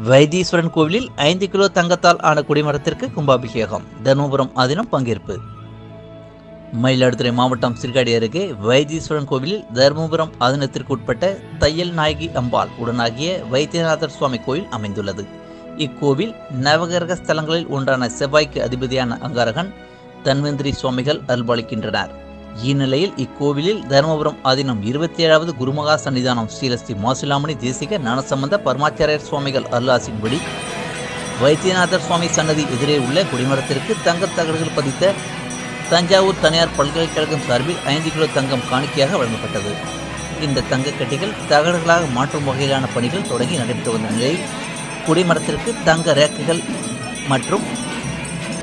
வைத்தீஸ்வரன் கோவிலில் ஐந்து கிலோ தங்கத்தால் ஆன குடிமரத்திற்கு கும்பாபிஷேகம். தருமபுரம் அதினம் பங்கேற்பு. மயிலாடுதுறை மாவட்டம் சிறுகாடி அருகே வைத்தீஸ்வரன் கோவிலில் தருமபுரம் ஆதீனத்திற்கு உட்பட்ட தையல் நாயகி அம்பாள் உடனாகிய வைத்தியநாதர் சுவாமி கோயில் அமைந்துள்ளது. இக்கோவில் நவகிரக ஸ்தலங்களில் ஒன்றான செவ்வாய்க்கு அதிபதியான அங்காரகன் தன்வந்திரி சுவாமிகள் அருள்பளிக்கின்றனர் இந்நிலையில் இக்கோவிலில் தருமபுரம் ஆதீனம் இருபத்தி ஏழாவது குருமகா சன்னிதானம் ஸ்ரீலஸ்ரீ மாசிலாமணி தேசிக ஞானசம்பந்த பரமாச்சாரியர் சுவாமிகள் அருளாசின்படி வைத்தியநாதர் சுவாமி சன்னதி எதிரே உள்ள குடிமரத்திற்கு தங்கத் தகடுகள் பதித்த தஞ்சாவூர் தனியார் பல்கலைக்கழகம் சார்பில் ஐந்து கிலோ தங்கம் காணிக்கையாக வழங்கப்பட்டது. இந்த தங்கக்கட்டிகள் தகடுகளாக மாற்றும் வகையிலான பணிகள் தொடங்கி நடைபெற்று வந்த நிலையில் குடிமரத்திற்கு தங்க ரேக்குகள் மற்றும்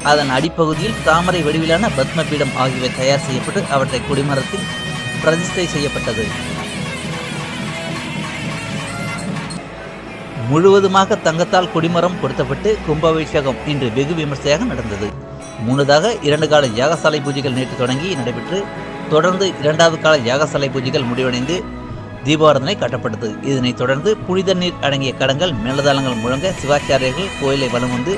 அதன் அடிப்பகுதியில் தாமரை வடிவிலான பத்ம பீடம் ஆகியவை தயார் செய்யப்பட்டு அவற்றை குடிமரத்தில் பிரதிஷ்டை செய்யப்பட்டது. முழுவதுமாக தங்கத்தால் குடிமரம் கொடுத்தப்பட்டு கும்பாபிஷேகம் இன்று வெகு விமர்சையாக நடந்தது. முன்னதாக இரண்டு கால யாகசாலை பூஜைகள் நேற்று தொடங்கி நடைபெற்று தொடர்ந்து இரண்டாவது கால யாகசாலை பூஜைகள் முடிவடைந்து தீபாராதனை கட்டப்பட்டது. இதனைத் தொடர்ந்து புனித நீர் அடங்கிய கடங்கள் மேலதாளங்கள் முழங்க சிவாச்சாரியர்கள் கோயிலை வலம் வந்து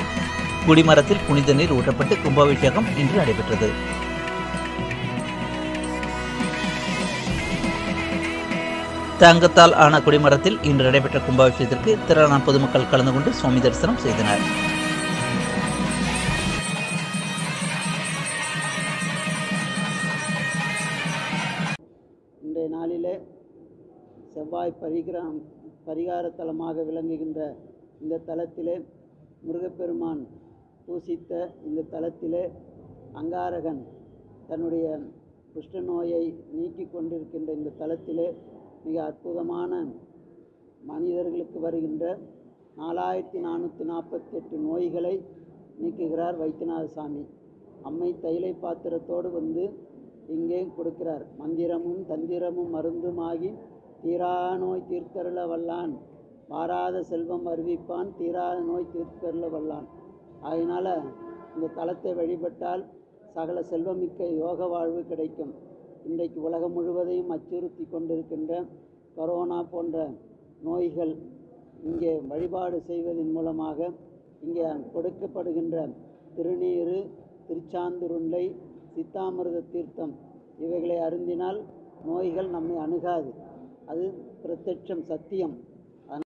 குடிமரத்தில் புனித நீர் ஊற்றப்பட்டு கும்பாபிஷேகம் இன்று நடைபெற்றது. தங்கத்தால் ஆன குடிமரத்தில் இன்று நடைபெற்ற கும்பாபிஷேகத்திற்கு திரளான பொதுமக்கள் கலந்து கொண்டு சுவாமி தரிசனம் செய்தனர். இன்றைய நாளிலே செவ்வாய் பரிகிரம் பரிகார தலமாக விளங்குகின்ற இந்த தலத்திலே முருகப்பெருமான் பூசித்த இந்த தலத்திலே அங்காரகன் தன்னுடைய குஷ்ட நோயை நீக்கி கொண்டிருக்கின்ற இந்த தலத்திலே மிக அற்புதமான மனிதர்களுக்கு வருகின்ற நாலாயிரத்தி நானூற்றி நாற்பத்தி எட்டு நோய்களை நீக்குகிறார் வைத்தியநாத சாமி அம்மை தைலை பாத்திரத்தோடு வந்து இங்கே கொடுக்கிறார். மந்திரமும் தந்திரமும் மருந்துமாகி தீரா நோய் தீர்க்கருள வல்லான். வாராத செல்வம் அறிவிப்பான் தீரா நோய் தீர்க்கருள வல்லான். அதனால் இந்த தலத்தை வழிபட்டால் சகல செல்வமிக்க யோக வாழ்வு கிடைக்கும். இன்றைக்கு உலகம் முழுவதையும் அச்சுறுத்தி கொண்டிருக்கின்ற கொரோனா போன்ற நோய்கள் இங்கே வழிபாடு செய்வதன் மூலமாக இங்கே கொடுக்கப்படுகின்ற திருநீறு திருச்சாந்துருண்டை சித்தாமிரத தீர்த்தம் இவைகளை அருந்தினால் நோய்கள் நம்மை அணுகாது. அது பிரத்யட்சம் சத்தியம்.